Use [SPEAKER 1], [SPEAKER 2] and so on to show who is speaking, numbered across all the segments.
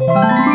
[SPEAKER 1] you.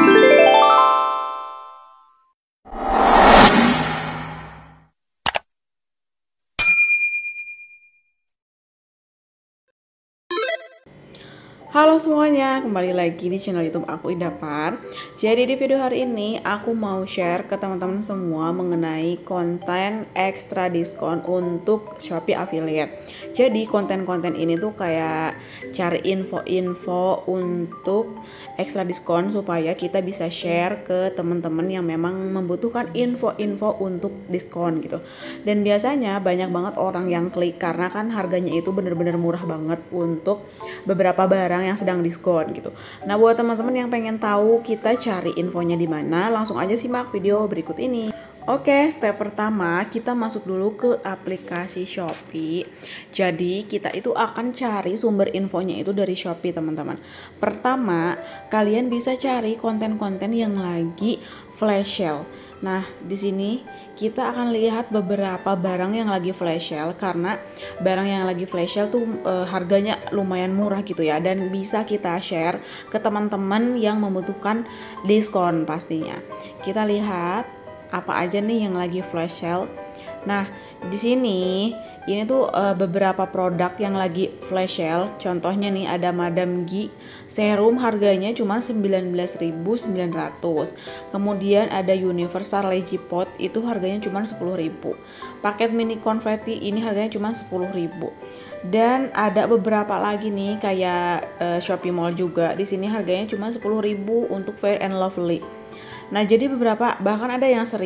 [SPEAKER 1] Halo semuanya, kembali lagi di channel YouTube aku Idapar. Jadi di video hari ini aku mau share ke teman-teman semua mengenai konten ekstra diskon untuk Shopee Affiliate. Jadi konten-konten ini tuh kayak cari info-info untuk ekstra diskon supaya kita bisa share ke teman-teman yang memang membutuhkan info-info untuk diskon gitu. Dan biasanya banyak banget orang yang klik karena kan harganya itu bener-bener murah banget untuk beberapa barang yang sedang diskon gitu. Nah, buat teman-teman yang pengen tahu kita cari infonya di mana, langsung aja simak video berikut ini. Oke, step pertama kita masuk dulu ke aplikasi Shopee. Jadi, kita itu akan cari sumber infonya itu dari Shopee, teman-teman. Pertama, kalian bisa cari konten-konten yang lagi flash sale. Nah, di sini kita akan lihat beberapa barang yang lagi flash sale karena barang yang lagi flash sale tuh e, harganya lumayan murah gitu ya dan bisa kita share ke teman-teman yang membutuhkan diskon pastinya. Kita lihat apa aja nih yang lagi flash sale. Nah, di sini ini tuh uh, beberapa produk yang lagi flash sale. Contohnya nih ada Madam Gi serum harganya cuma 19.900. Kemudian ada Universal Legi Pot itu harganya cuma 10.000. Paket mini konfeti ini harganya cuma 10.000. Dan ada beberapa lagi nih kayak uh, Shopee Mall juga. Di sini harganya cuma 10.000 untuk Fair and Lovely. Nah, jadi beberapa bahkan ada yang 1000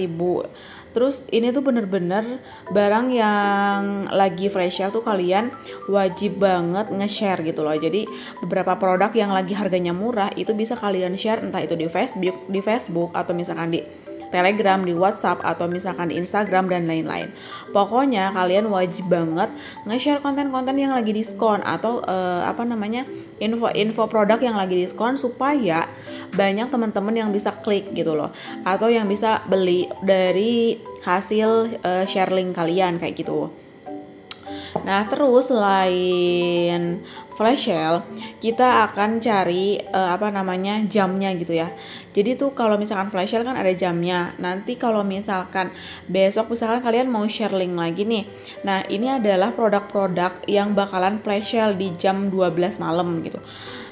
[SPEAKER 1] Terus ini tuh bener-bener barang yang lagi flash sale tuh kalian wajib banget nge-share gitu loh. Jadi beberapa produk yang lagi harganya murah itu bisa kalian share entah itu di Facebook, di Facebook atau misalkan di Telegram, di WhatsApp atau misalkan di Instagram dan lain-lain. Pokoknya kalian wajib banget nge-share konten-konten yang lagi diskon atau uh, apa namanya info-info produk yang lagi diskon supaya banyak teman-teman yang bisa klik gitu loh atau yang bisa beli dari hasil uh, share link kalian kayak gitu. Nah, terus selain flash sale, kita akan cari uh, apa namanya jamnya gitu ya. Jadi tuh kalau misalkan flash sale kan ada jamnya. Nanti kalau misalkan besok misalkan kalian mau share link lagi nih. Nah, ini adalah produk-produk yang bakalan flash sale di jam 12 malam gitu.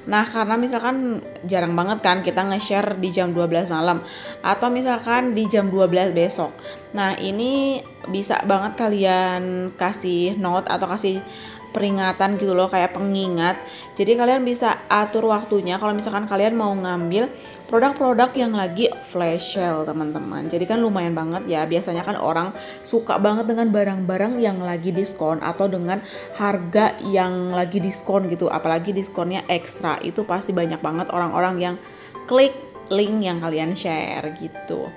[SPEAKER 1] Nah, karena misalkan jarang banget kan kita nge-share di jam 12 malam atau misalkan di jam 12 besok. Nah, ini bisa banget kalian kasih note atau kasih peringatan gitu loh kayak pengingat. Jadi kalian bisa atur waktunya kalau misalkan kalian mau ngambil produk-produk yang lagi flash sale teman-teman. Jadi kan lumayan banget ya. Biasanya kan orang suka banget dengan barang-barang yang lagi diskon atau dengan harga yang lagi diskon gitu. Apalagi diskonnya ekstra. Itu pasti banyak banget orang-orang yang klik link yang kalian share gitu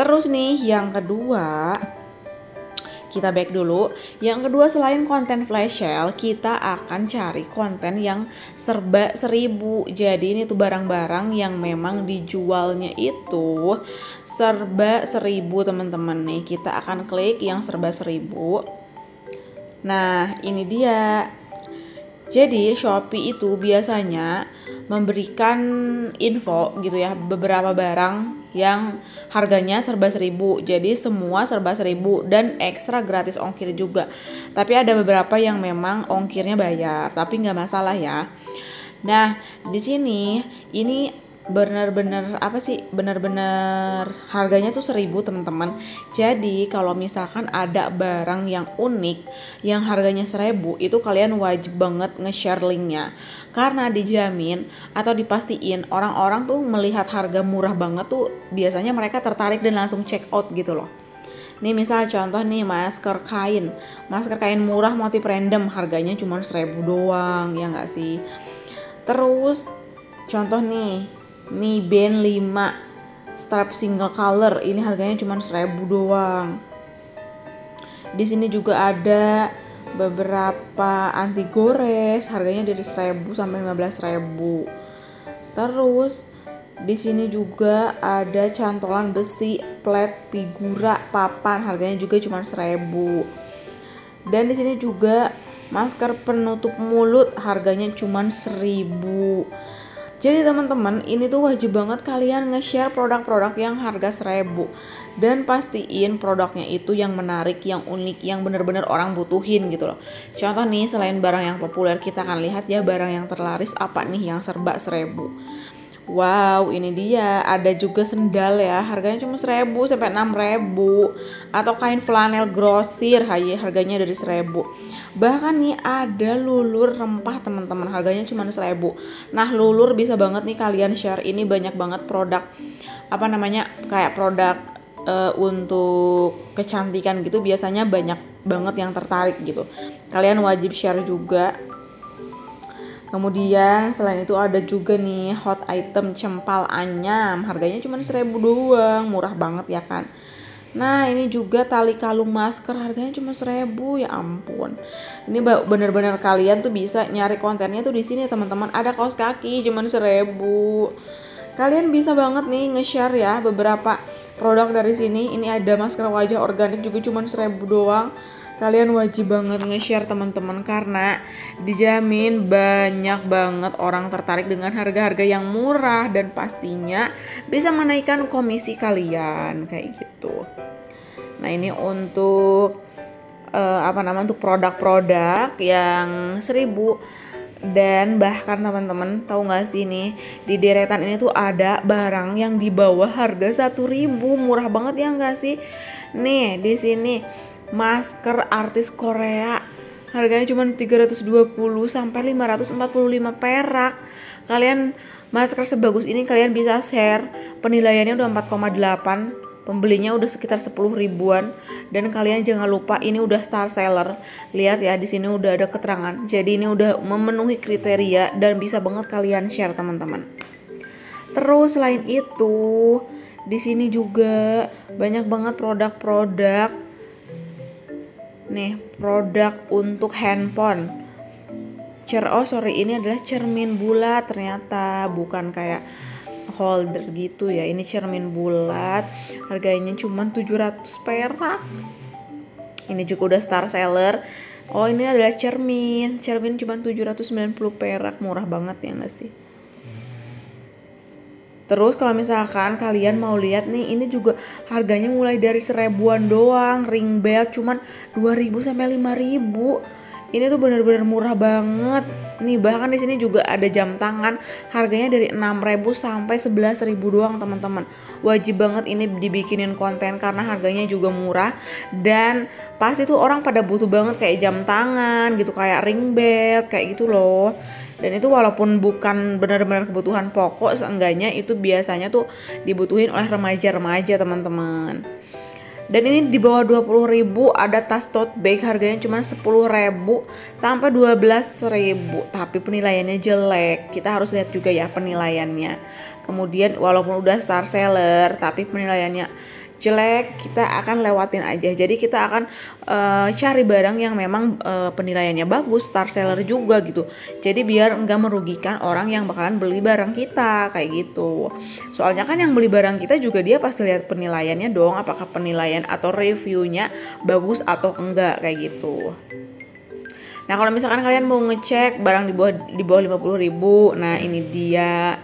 [SPEAKER 1] terus nih yang kedua kita back dulu. Yang kedua selain konten flash sale, kita akan cari konten yang serba seribu. Jadi ini tuh barang-barang yang memang dijualnya itu serba seribu teman-teman nih. Kita akan klik yang serba seribu. Nah ini dia. Jadi Shopee itu biasanya memberikan info gitu ya beberapa barang yang harganya serba seribu. Jadi semua serba seribu dan ekstra gratis ongkir juga. Tapi ada beberapa yang memang ongkirnya bayar tapi nggak masalah ya. Nah di sini ini bener-bener apa sih bener-bener harganya tuh seribu teman-teman. Jadi kalau misalkan ada barang yang unik yang harganya seribu itu kalian wajib banget nge-share linknya karena dijamin atau dipastiin orang-orang tuh melihat harga murah banget tuh biasanya mereka tertarik dan langsung check out gitu loh. Nih misal contoh nih masker kain. Masker kain murah motif random harganya cuma seribu doang ya nggak sih? Terus contoh nih Mi Band 5 strap single color ini harganya cuma 1000 doang. Di sini juga ada beberapa anti gores harganya dari 1000 sampai 15000. Terus di sini juga ada cantolan besi plat figura papan harganya juga cuma 1000. Dan di sini juga masker penutup mulut harganya cuma 1000 Jadi teman-teman, ini tuh wajib banget kalian nge-share produk-produk yang harga seribu dan pastiin produknya itu yang menarik, yang unik, yang bener-bener orang butuhin gitu loh. Contoh nih, selain barang yang populer, kita akan lihat ya barang yang terlaris apa nih yang serba seribu. Wow, ini dia. Ada juga sendal ya. Harganya cuma 1000 sampai 6000 atau kain flanel grosir harganya dari 1000. Bahkan nih ada lulur rempah teman-teman. Harganya cuma 1000. Nah, lulur bisa banget nih kalian share. Ini banyak banget produk apa namanya? kayak produk uh, untuk kecantikan gitu biasanya banyak banget yang tertarik gitu. Kalian wajib share juga Kemudian selain itu ada juga nih hot item cempal anyam. Harganya cuma seribu doang, murah banget ya kan. Nah ini juga tali kalung masker harganya cuma seribu ya ampun. Ini bener-bener kalian tuh bisa nyari kontennya tuh di sini teman-teman. Ada kaos kaki cuma seribu. Kalian bisa banget nih nge-share ya beberapa produk dari sini. Ini ada masker wajah organik juga cuma seribu doang kalian wajib banget nge-share teman-teman karena dijamin banyak banget orang tertarik dengan harga-harga yang murah dan pastinya bisa menaikkan komisi kalian kayak gitu. Nah, ini untuk uh, apa namanya untuk produk-produk yang seribu. Dan bahkan teman-teman tahu nggak sih nih di deretan ini tuh ada barang yang di bawah harga satu ribu. Murah banget ya nggak sih? Nih di sini masker artis Korea. Harganya cuma 320 sampai 545 perak. Kalian masker sebagus ini kalian bisa share. Penilaiannya udah 4,8 pembelinya udah sekitar 10 ribuan. Dan kalian jangan lupa ini udah star seller. Lihat ya di sini udah ada keterangan. Jadi ini udah memenuhi kriteria dan bisa banget kalian share teman-teman. Terus selain itu di sini juga banyak banget produk-produk Nih, produk untuk handphone. Cer oh sorry ini adalah cermin bulat ternyata bukan kayak holder gitu ya. Ini cermin bulat. Harganya cuma 700 perak. Ini juga udah star seller. Oh, ini adalah cermin. Cermin cuma 790 perak. Murah banget ya nggak sih? Terus kalau misalkan kalian mau lihat nih ini juga harganya mulai dari seribuan doang ring bell cuman 2000 sampai 5000 ini tuh bener-bener murah banget. Nih bahkan di sini juga ada jam tangan harganya dari 6000 sampai 11000 doang teman-teman. Wajib banget ini dibikinin konten karena harganya juga murah. Dan pasti tuh orang pada butuh banget kayak jam tangan gitu kayak ring bell kayak gitu loh dan itu walaupun bukan benar-benar kebutuhan pokok seenggaknya itu biasanya tuh dibutuhin oleh remaja-remaja teman-teman. Dan ini di bawah 20 ribu ada tas tote bag harganya cuma 10 ribu sampai 12 ribu. Tapi penilaiannya jelek. Kita harus lihat juga ya penilaiannya. Kemudian walaupun udah star seller tapi penilaiannya jelek kita akan lewatin aja. Jadi kita akan uh, cari barang yang memang uh, penilaiannya bagus star seller juga gitu. Jadi biar nggak merugikan orang yang bakalan beli barang kita kayak gitu. Soalnya kan yang beli barang kita juga dia pasti lihat penilaiannya dong apakah penilaian atau reviewnya bagus atau enggak kayak gitu. Nah kalau misalkan kalian mau ngecek barang di bawah di bawah 50 ribu, nah ini dia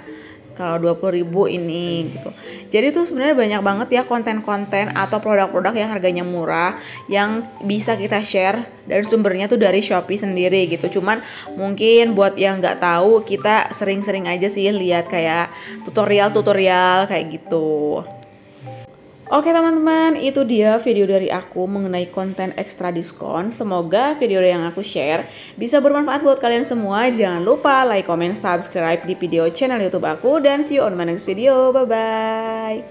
[SPEAKER 1] kalau 20 ribu ini gitu. Jadi tuh sebenarnya banyak banget ya konten-konten atau produk-produk yang harganya murah yang bisa kita share dan sumbernya tuh dari Shopee sendiri gitu. Cuman mungkin buat yang nggak tahu kita sering-sering aja sih lihat kayak tutorial-tutorial kayak gitu Oke teman-teman, itu dia video dari aku mengenai konten ekstra diskon. Semoga video yang aku share bisa bermanfaat buat kalian semua. Jangan lupa like, comment, subscribe di video channel YouTube aku dan see you on my next video. Bye bye.